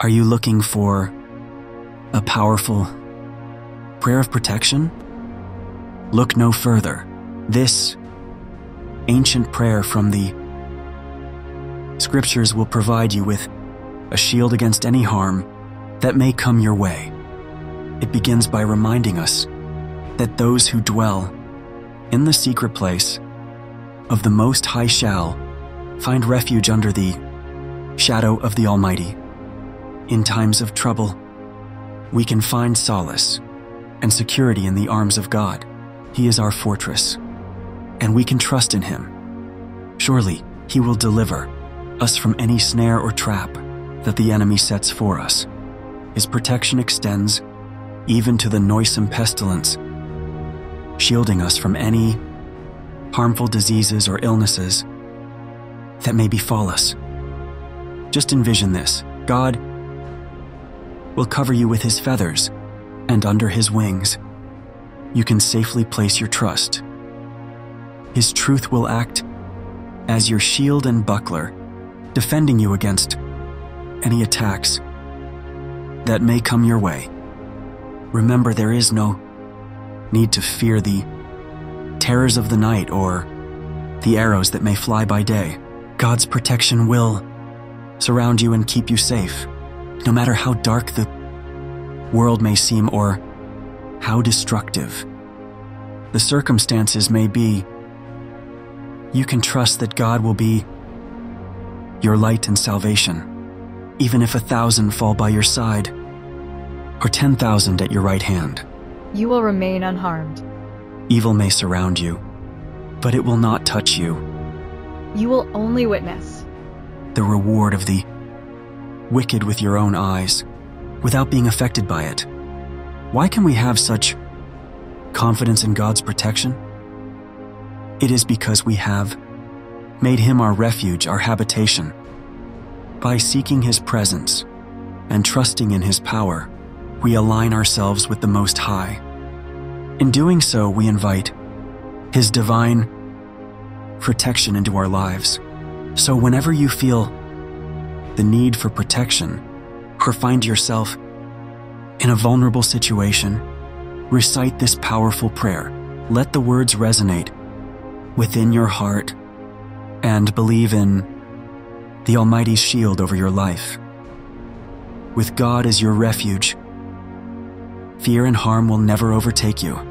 Are you looking for a powerful prayer of protection? Look no further. This ancient prayer from the scriptures will provide you with a shield against any harm that may come your way. It begins by reminding us that those who dwell in the secret place of the Most High shall find refuge under the shadow of the Almighty. In times of trouble, we can find solace and security in the arms of God. He is our fortress, and we can trust in Him. Surely, He will deliver us from any snare or trap that the enemy sets for us. His protection extends even to the noisome pestilence, shielding us from any harmful diseases or illnesses that may befall us. Just envision this God will cover you with his feathers, and under his wings, you can safely place your trust. His truth will act as your shield and buckler, defending you against any attacks that may come your way. Remember, there is no need to fear the terrors of the night or the arrows that may fly by day. God's protection will surround you and keep you safe no matter how dark the world may seem or how destructive the circumstances may be, you can trust that God will be your light and salvation, even if a thousand fall by your side or 10,000 at your right hand. You will remain unharmed. Evil may surround you, but it will not touch you. You will only witness The reward of the wicked with your own eyes without being affected by it. Why can we have such confidence in God's protection? It is because we have made Him our refuge, our habitation. By seeking His presence and trusting in His power, we align ourselves with the Most High. In doing so, we invite His divine protection into our lives. So, whenever you feel the need for protection or find yourself in a vulnerable situation, recite this powerful prayer. Let the words resonate within your heart and believe in the Almighty's shield over your life. With God as your refuge, fear and harm will never overtake you.